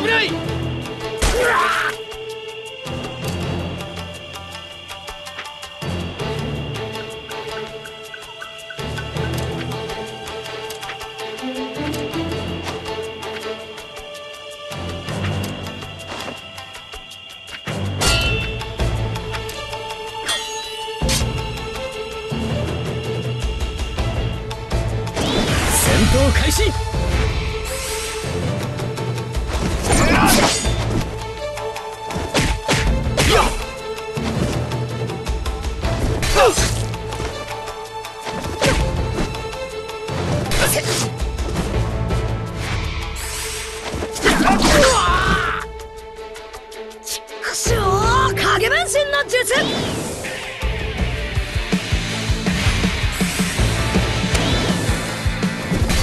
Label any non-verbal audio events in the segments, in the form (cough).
危ない。戦闘開始。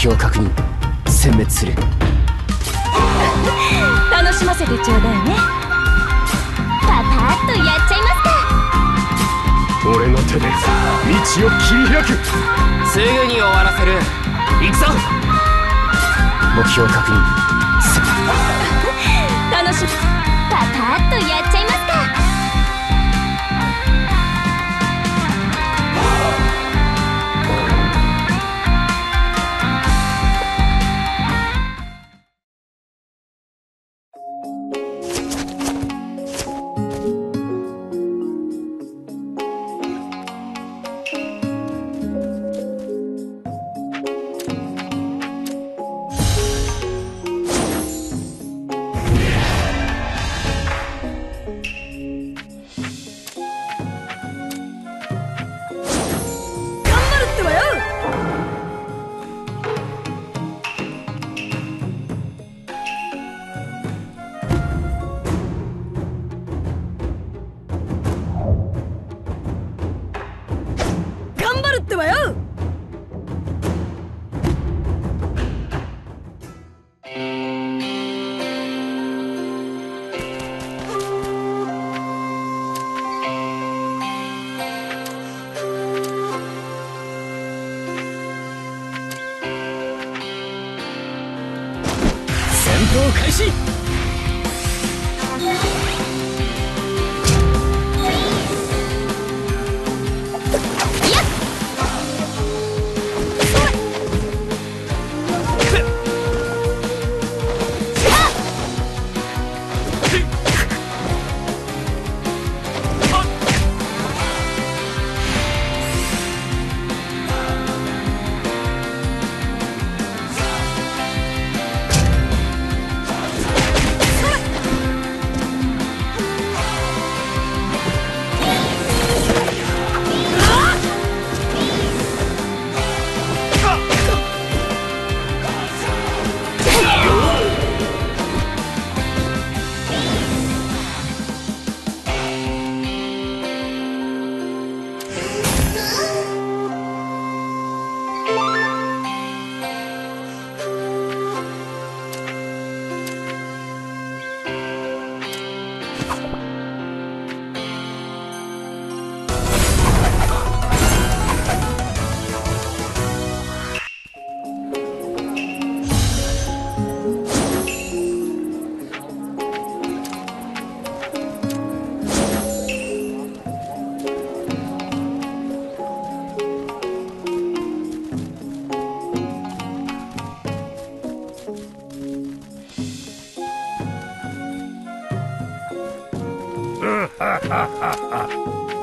標確認。殲滅する。楽しませてちょうだいね。パパッとやっちゃいますか。俺の手で道を切り開く。すぐに終わらせる。行くぞ。目標確認。楽しパパッとやっちゃいます闘開始。よ (laughs) (laughs)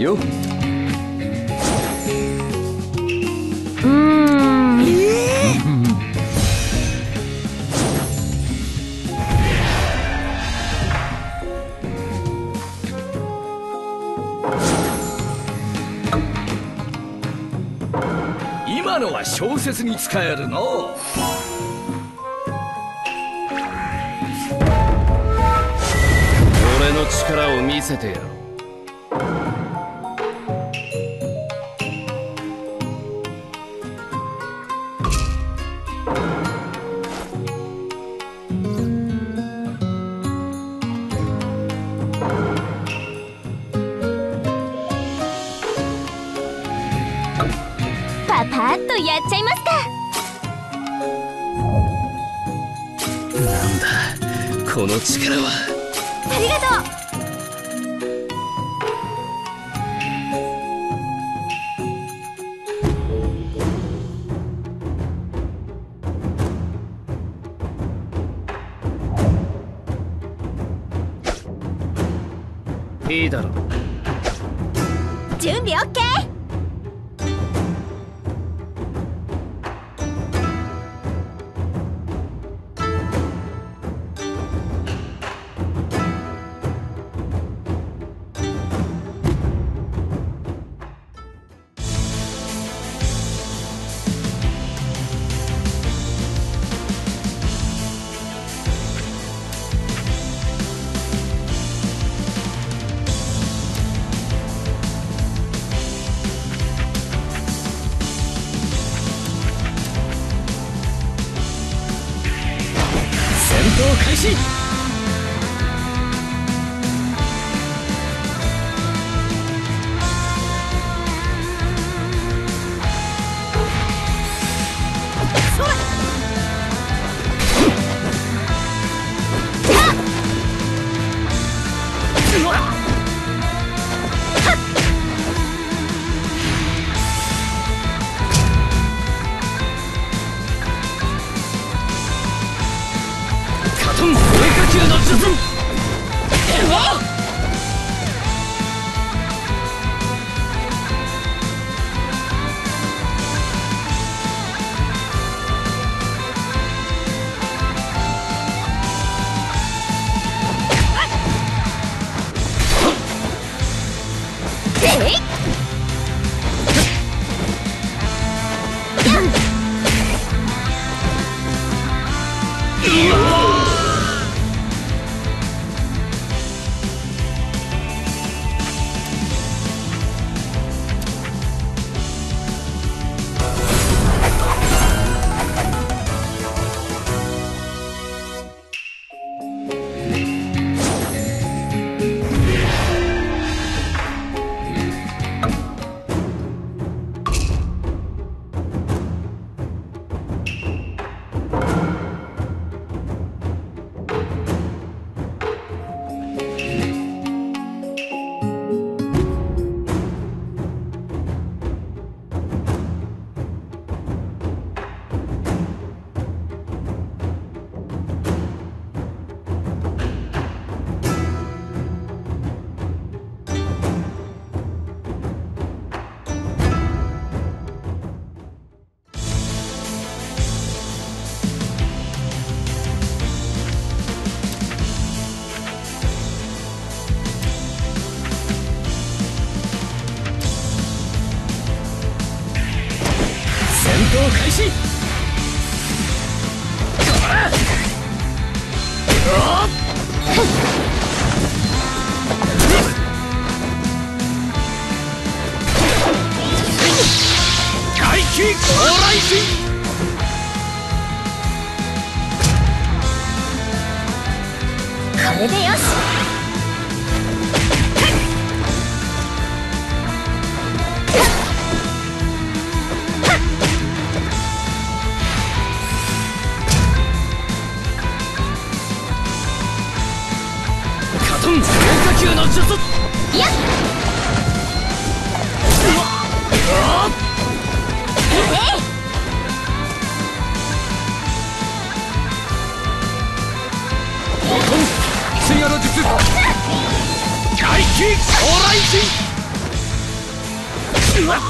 よ。うーん。今のは小説に使えるの。俺の力を見せてやろういいだろ。う準備 OK えいれでよし。アの術怪奇うわっ。